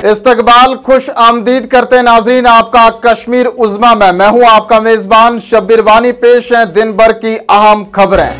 इस्तकबाल खुश आमदीद करते नाजरीन आपका कश्मीर उजमा में। मैं हूँ आपका मेजबान शब्बीर वानी, पेश है दिन भर की अहम खबरें।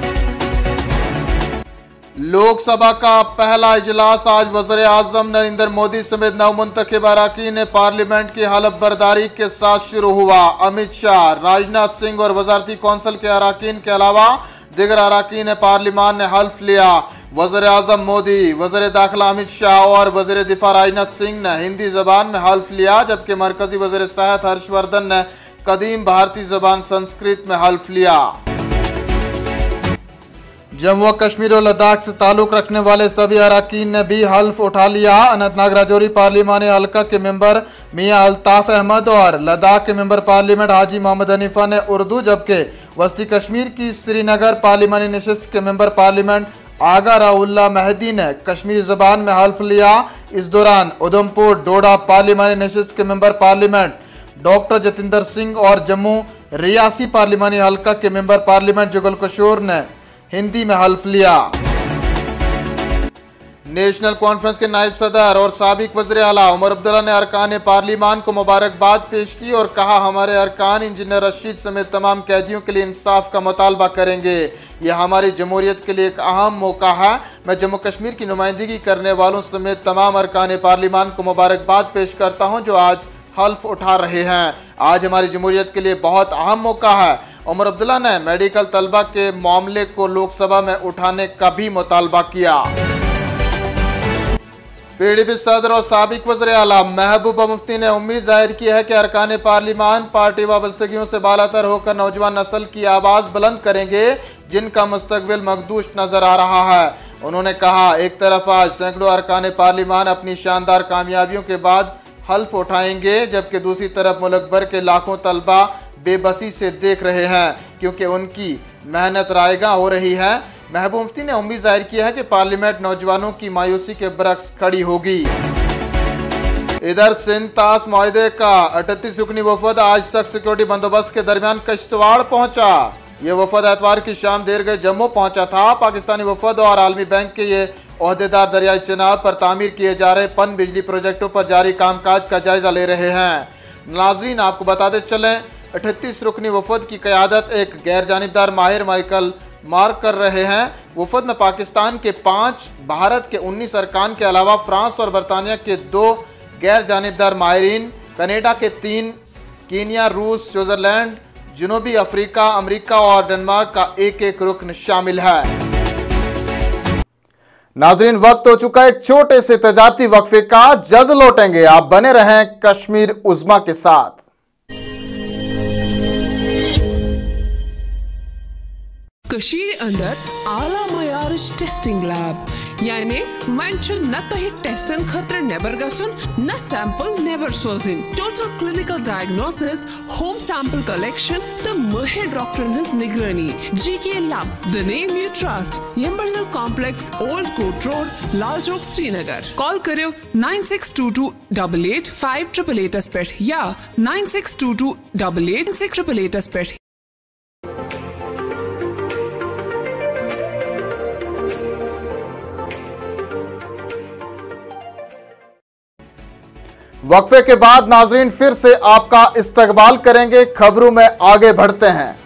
लोकसभा का पहला इजलास आज वजर आज़म नरेंद्र मोदी समेत नव मुंतब अरकान पार्लियामेंट की हलफ बर्दारी के साथ शुरू हुआ। अमित शाह, राजनाथ सिंह और वजारती कौंसिल के अरकान के अलावा दिगर अरकान पार्लिमान ने हल्फ लिया। वजर अजम मोदी, वजर दाखिला अमित शाह और वजर दिफा राजनाथ सिंह ने हिंदी जबान में हल्फ लिया, जबकि मरकजी वजर सेहत हर्षवर्धन ने कदीम भारतीय जबान संस्कृत में हल्फ लिया। जम्मू कश्मीर और लद्दाख से ताल्लुक रखने वाले सभी अरकान ने भी हल्फ उठा लिया। अनंतनाग राजौरी पार्लिमानी हल्का के मेंबर मियाँ अल्ताफ अहमद और लद्दाख के मेंबर पार्लियामेंट हाजी मोहम्मद हनीफा ने उर्दू, जबकि वस्ती कश्मीर की श्रीनगर पार्लिमानी नशस्त के मेंबर पार्लियामेंट आगा राउल्ला महदी ने कश्मीरी जबान में हल्फ लिया। इस दौरान उधमपुर, डोडा पार्लिमानी नशस्त के member parliament, doctor Jitendra Singh और जम्मू रियासी पार्लिमानी हल्का के मेंबर पार्लियामेंट जुगल कशोर ने हिंदी में हल्फ लिया। नेशनल कॉन्फ्रेंस के नायब सदर और सबक वजर अला उमर अब्दुल्ला ने अरकान पार्लिमान को मुबारकबाद पेश की और कहा, हमारे अरकान इंजीनियर रशीद समेत तमाम कैदियों के लिए इंसाफ का मुतालबा करेंगे। यह हमारी जमहूरियत के लिए एक अहम मौका है। मैं जम्मू कश्मीर की नुमाइंदगी करने वालों समेत तमाम अरकान पार्लिमान को मुबारकबाद पेश करता हूँ, जो आज हल्फ उठा रहे हैं। आज हमारी जमहूरियत के लिए बहुत अहम मौका है। उमर अब्दुल्ला ने मेडिकल तलबा के मामले को लोकसभा में उठाने का भी मुतालबा किया। पीडीपी सदर और सबक वजर अला महबूबा मुफ्ती ने उम्मीद ज़ाहिर की है कि अरकान पार्लिमान पार्टी वाबस्तगियों से बालातर होकर नौजवान नस्ल की आवाज़ बुलंद करेंगे। जिनका मुस्तबिल मकदूश नज़र आ रहा है। उन्होंने कहा, एक तरफ़ आज सैकड़ों अरकान पार्लिमान अपनी शानदार कामयाबियों के बाद हल्फ उठाएँगे, जबकि दूसरी तरफ़ मुल्क भर के लाखों तलबा बेबसी से देख रहे हैं, क्योंकि उनकी मेहनत रायगा हो रही है। महबूब मुफ्ती ने उम्मीद ज़ाहिर किया है कि पार्लियामेंट नौजवानों की मायूसी के बरक्स खड़ी होगी। इधर सिंध ताश माहे का अठतीस रुकनी वफद आज सख्त सिक्योरिटी बंदोबस्त के दरमियान कश्तवाड़ पहुँचा। ये वफद एतवार की शाम देर गए जम्मू पहुँचा था। पाकिस्तानी वफद और आलमी बैंक के ये अहदेदार दरियाई चनाब पर तामीर किए जा रहे पन बिजली प्रोजेक्टों पर जारी कामकाज का जायजा ले रहे हैं। नाजरीन, आपको बताते चलें। अठतीस रुकनी वफद की क्यादत एक गैर जानबदार माहिर माइकल मार्क कर रहे हैं। वफद में पाकिस्तान के पाँच, भारत के उन्नीस अरकान के अलावा फ्रांस और बरतानिया के दो गैर जानबदार माहरीन, कनेडा के तीन, कीनिया, रूस, स्विट्ज़रलैंड जनूबी अफ्रीका, अमेरिका और डेनमार्क का एक एक रुकन शामिल है। नाजरीन, वक्त हो चुका है छोटे से तजाती वक्फे का। जल्द लौटेंगे आप। बने रहें कश्मीर उजमा के साथ। कशीर अंदर आला मयारच टेस्टिंग लैब यानी वन न तो टेस्टन खतर नेबर गसन न सैंपल नेबर सोजन total clinical diagnosis home sample collection तो महे डॉक्टर हज निगरानी GK labs the name you trust Yambarzal complex old coat road Lal Chowk Srinagar call करो 9622 double eight five triple eight पे या 9622 double eight six triple eight पे वक्फे के बाद नाजरीन फिर से आपका इस्तकबाल करेंगे। खबरों में आगे बढ़ते हैं।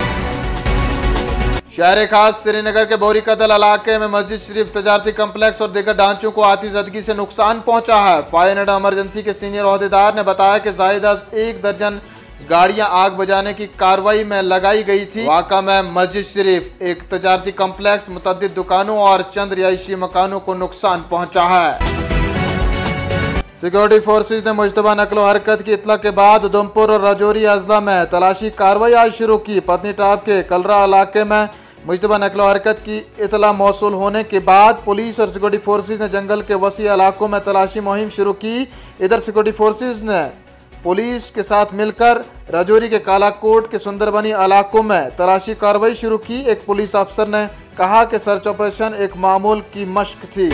शहर खास श्रीनगर के बोरी कदल इलाके में मस्जिद शरीफ तजारती कम्प्लेक्स और दीगर ढांचों को आतिजदगी से नुकसान पहुँचा है। फायर एंड एमरजेंसी के सीनियर अहदेदार ने बताया कि जायदा एक दर्जन गाड़ियाँ आग बुझाने की कार्रवाई में लगाई गई थी। वाका में मस्जिद शरीफ एक तजारती कम्प्लेक्स मुतद दुकानों और चंद रिहायशी मकानों को नुकसान पहुँचा है। सिक्योरिटी फोर्सेज ने मुशतबा नकलो हरकत की इतला के बाद उधमपुर और राजौरी अजला में तलाशी कार्रवाई आज शुरू की। पत्नी टाप के कलरा इलाके में मुशतबा नकलो हरकत की इतला मौसू होने के बाद पुलिस और सिक्योरिटी फोर्सेज ने जंगल के वसी इलाकों में तलाशी मुहिम शुरू की। इधर सिक्योरिटी फोर्सेज ने पुलिस के साथ मिलकर राजौरी के कालाकोट के सुंदरबनी इलाकों में तलाशी कार्रवाई शुरू की। एक पुलिस अफसर ने कहा कि सर्च ऑपरेशन एक मामूल की मश्क थी।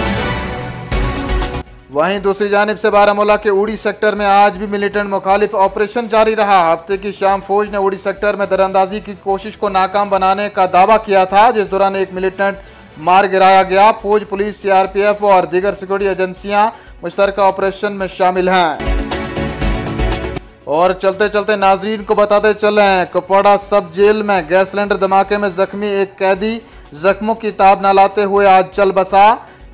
वहीं दूसरी जानब से बारामूला के उड़ी सेक्टर में आज भी मिलिटेंट मुखालिफ ऑपरेशन जारी रहा। हफ़्ते की शाम फौज ने उड़ी सेक्टर में दरअंदाजी की कोशिश को नाकाम बनाने का दावा किया था, जिस दौरान एक मिलिटेंट मार गिराया गया। फौज, पुलिस, सीआरपीएफ और दीगर सिक्योरिटी एजेंसियाँ मुश्तर ऑपरेशन में शामिल हैं। और चलते चलते नाजरीन को बताते चले, कुपवाड़ा सब जेल में गैस सिलेंडर धमाके में जख्मी एक कैदी, जख्मों की ताब न लाते हुए आज चल बसा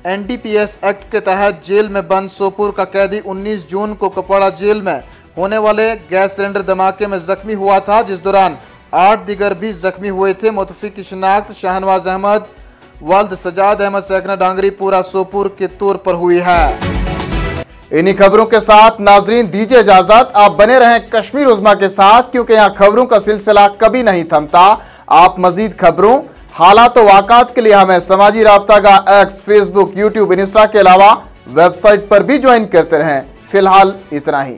एनडीपीएस एक्ट के तहत जेल में बंद सोपुर का कैदी 19 जून को कुपवाड़ा जेल में होने वाले गैस सिलेंडर धमाके में जख्मी हुआ था, जिस दौरान आठ दिगर भी जख्मी हुए थे। मुतफी की शिनाख्त शाहनवाज अहमद, वल्द सजाद अहमद सैकना डांगरी पूरा सोपुर के तौर पर हुई है। इन्हीं खबरों के साथ नाजरीन, दीजिए इजाज़त। आप बने रहें कश्मीर उजमा के साथ, क्योंकि यहाँ खबरों का सिलसिला कभी नहीं थमता। आप मजीद खबरों हालात वाकत के लिए हमें समाजी रबता का एक्स फेसबुक यूट्यूब इंस्टा के अलावा वेबसाइट पर भी ज्वाइन करते रहें। फ़िलहाल इतना ही।